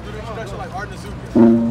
I'll do the introduction like Art Nazuka.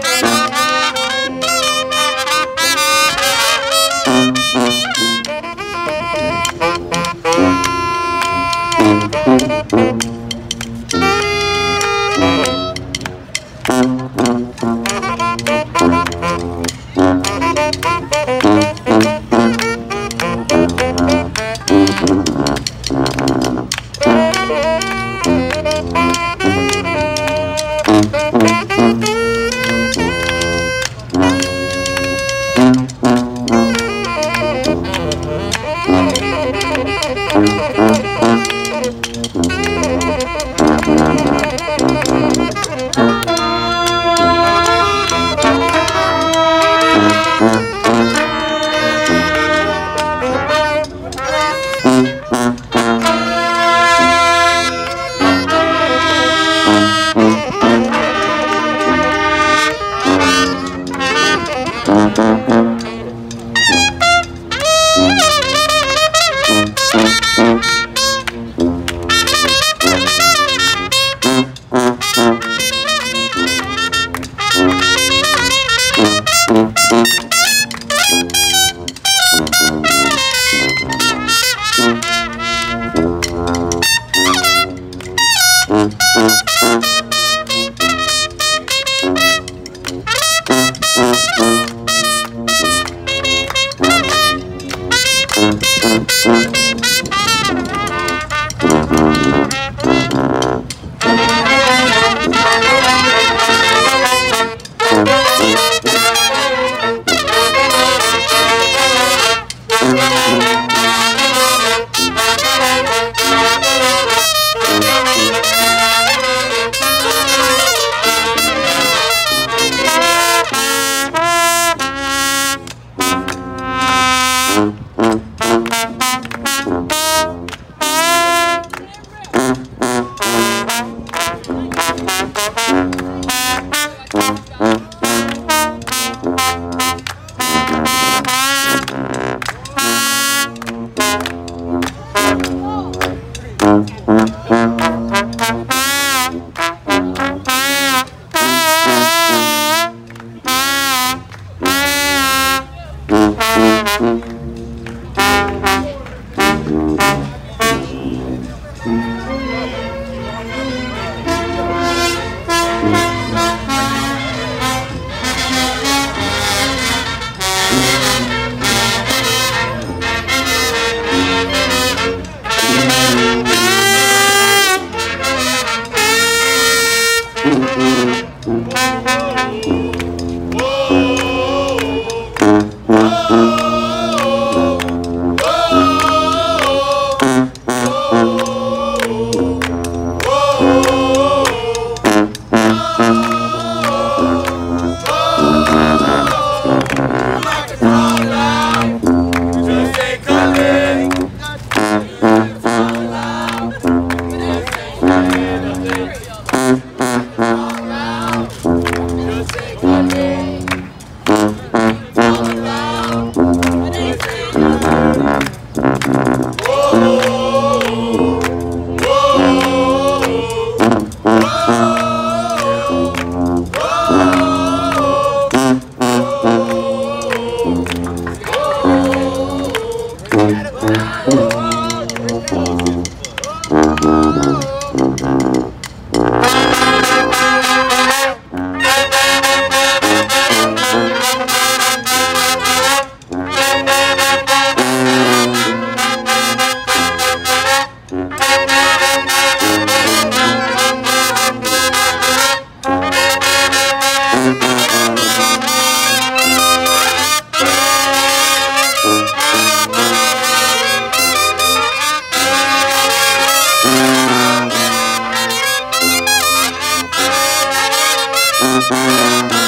Thank